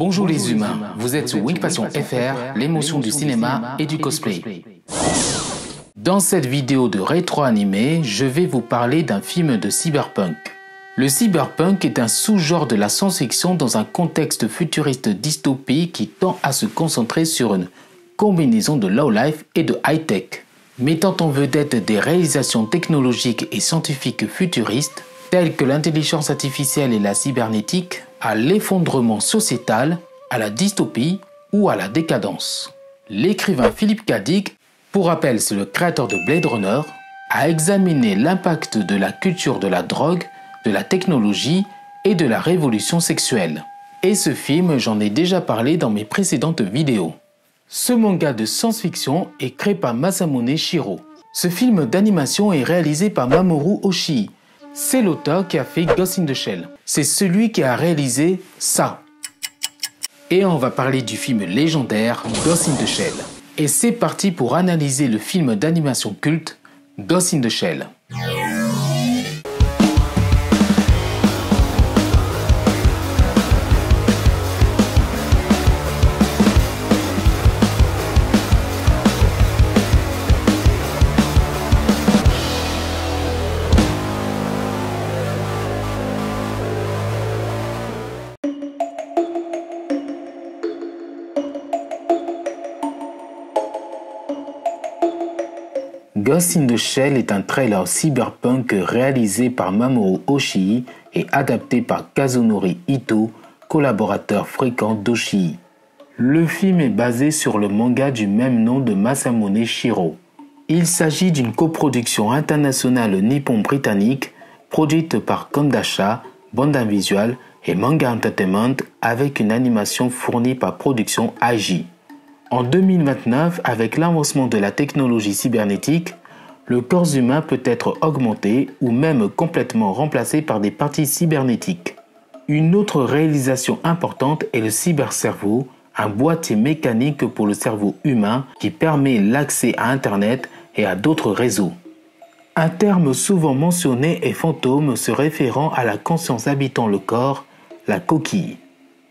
Bonjour les humains, vous êtes sur Wing Passion FR, l'émotion du cinéma et du cosplay. Dans cette vidéo de rétro animé, je vais vous parler d'un film de cyberpunk. Le cyberpunk est un sous-genre de la science-fiction dans un contexte futuriste dystopique qui tend à se concentrer sur une combinaison de low life et de high-tech. Mettant en vedette des réalisations technologiques et scientifiques futuristes, telles que l'intelligence artificielle et la cybernétique, à l'effondrement sociétal, à la dystopie ou à la décadence. L'écrivain Philippe Dick, pour rappel c'est le créateur de Blade Runner, a examiné l'impact de la culture de la drogue, de la technologie et de la révolution sexuelle. Et ce film, j'en ai déjà parlé dans mes précédentes vidéos. Ce manga de science-fiction est créé par Masamune Shiro. Ce film d'animation est réalisé par Mamoru Oshii, c'est l'auteur qui a fait Ghost in the Shell. C'est celui qui a réalisé ça. Et on va parler du film légendaire Ghost in Shell. Et c'est parti pour analyser le film d'animation culte Ghost in Shell. Ghost in the Shell est un trailer cyberpunk réalisé par Mamoru Oshii et adapté par Kazunori Ito, collaborateur fréquent d'Oshii. Le film est basé sur le manga du même nom de Masamune Shiro. Il s'agit d'une coproduction internationale nippon-britannique produite par Kondasha, Banda Visual et Manga Entertainment avec une animation fournie par Production AJ. En 2029, avec l'avancement de la technologie cybernétique, le corps humain peut être augmenté ou même complètement remplacé par des parties cybernétiques. Une autre réalisation importante est le cybercerveau, un boîtier mécanique pour le cerveau humain qui permet l'accès à Internet et à d'autres réseaux. Un terme souvent mentionné est fantôme se référant à la conscience habitant le corps, la coquille.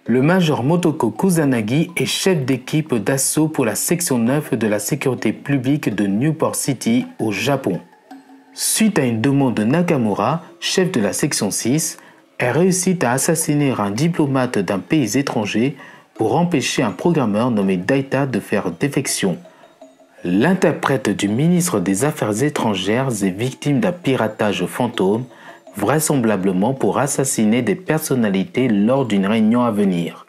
Le major Motoko Kusanagi est chef d'équipe d'assaut pour la section 9 de la sécurité publique de Newport City au Japon. Suite à une demande de Nakamura, chef de la section 6, elle réussit à assassiner un diplomate d'un pays étranger pour empêcher un programmeur nommé Daita de faire défection. L'interprète du ministre des Affaires étrangères est victime d'un piratage fantôme vraisemblablement pour assassiner des personnalités lors d'une réunion à venir.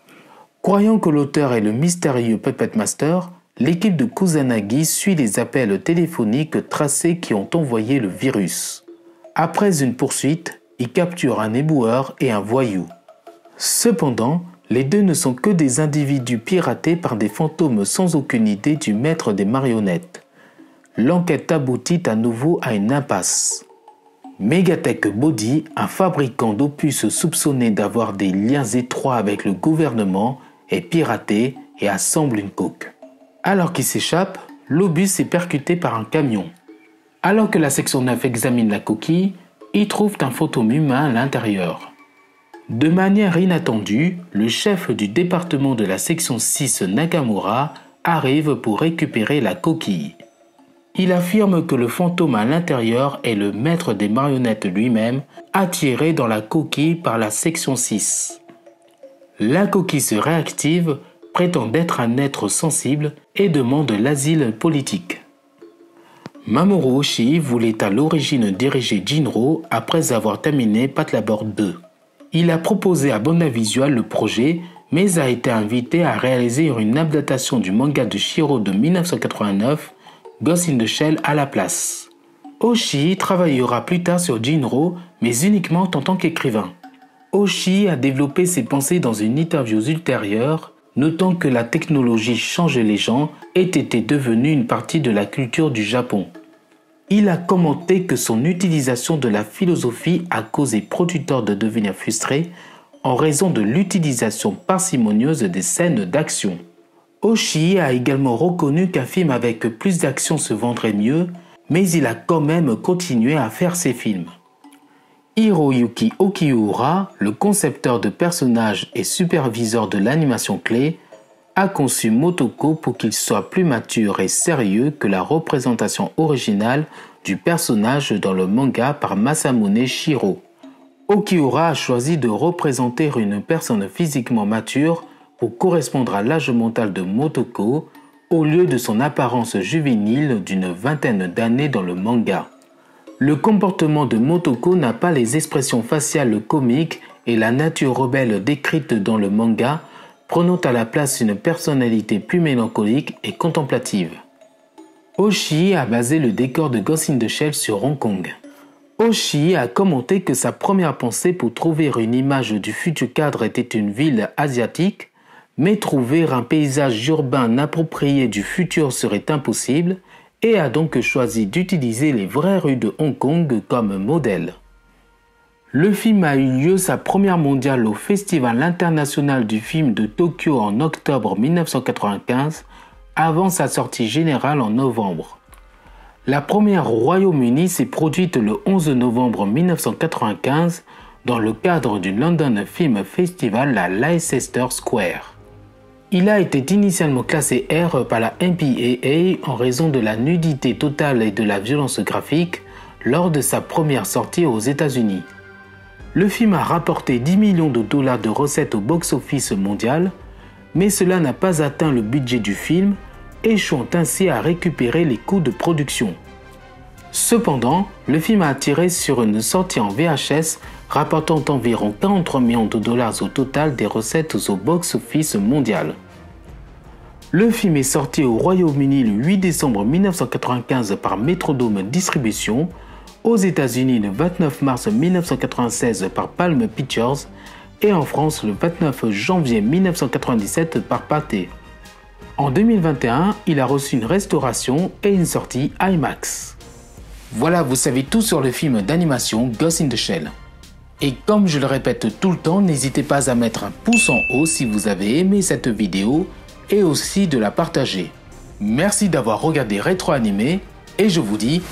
Croyant que l'auteur est le mystérieux Puppet Master, l'équipe de Kusanagi suit les appels téléphoniques tracés qui ont envoyé le virus. Après une poursuite, ils capturent un éboueur et un voyou. Cependant, les deux ne sont que des individus piratés par des fantômes sans aucune idée du maître des marionnettes. L'enquête aboutit à nouveau à une impasse. Megatech Body, un fabricant d'opus soupçonné d'avoir des liens étroits avec le gouvernement, est piraté et assemble une coque. Alors qu'il s'échappe, l'obus est percuté par un camion. Alors que la section 9 examine la coquille, ils trouvent un fantôme humain à l'intérieur. De manière inattendue, le chef du département de la section 6 Nakamura arrive pour récupérer la coquille. Il affirme que le fantôme à l'intérieur est le maître des marionnettes lui-même, attiré dans la coquille par la section 6. La coquille se réactive, prétend être un être sensible et demande l'asile politique. Mamoru Oshii voulait à l'origine diriger Jinro après avoir terminé Patlabor 2. Il a proposé à Visual le projet, mais a été invité à réaliser une adaptation du manga de Shiro de 1989 Ghost in Shell à la place. Oshii travaillera plus tard sur Jinro, mais uniquement en tant qu'écrivain. Oshii a développé ses pensées dans une interview ultérieure, notant que la technologie change les gens ait été devenue une partie de la culture du Japon. Il a commenté que son utilisation de la philosophie a causé producteurs de devenir frustrés en raison de l'utilisation parcimonieuse des scènes d'action. Oshii a également reconnu qu'un film avec plus d'action se vendrait mieux, mais il a quand même continué à faire ses films. Hiroyuki Okiura, le concepteur de personnages et superviseur de l'animation clé, a conçu Motoko pour qu'il soit plus mature et sérieux que la représentation originale du personnage dans le manga par Masamune Shiro. Okiura a choisi de représenter une personne physiquement mature correspondre à l'âge mental de Motoko au lieu de son apparence juvénile d'une vingtaine d'années dans le manga. Le comportement de Motoko n'a pas les expressions faciales comiques et la nature rebelle décrite dans le manga, prenant à la place une personnalité plus mélancolique et contemplative. Oshii a basé le décor de Ghost in the sur Hong Kong. Oshii a commenté que sa première pensée pour trouver une image du futur cadre était une ville asiatique, mais trouver un paysage urbain approprié du futur serait impossible et a donc choisi d'utiliser les vraies rues de Hong Kong comme modèle. Le film a eu lieu sa première mondiale au Festival international du film de Tokyo en octobre 1995 avant sa sortie générale en novembre. La première au Royaume-Uni s'est produite le 11 novembre 1995 dans le cadre du London Film Festival à Leicester Square. Il a été initialement classé R par la MPAA en raison de la nudité totale et de la violence graphique lors de sa première sortie aux États-Unis. Le film a rapporté 10 millions de dollars de recettes au box-office mondial, mais cela n'a pas atteint le budget du film, échouant ainsi à récupérer les coûts de production. Cependant, le film a attiré sur une sortie en VHS rapportant environ 43 millions de dollars au total des recettes au box-office mondial. Le film est sorti au Royaume-Uni le 8 décembre 1995 par Metrodome Distribution, aux États-Unis le 29 mars 1996 par Palm Pictures et en France le 29 janvier 1997 par Pathé. En 2021, il a reçu une restauration et une sortie IMAX. Voilà, vous savez tout sur le film d'animation Ghost in the Shell. Et comme je le répète tout le temps, n'hésitez pas à mettre un pouce en haut si vous avez aimé cette vidéo et aussi de la partager. Merci d'avoir regardé Rétro Animé et je vous dis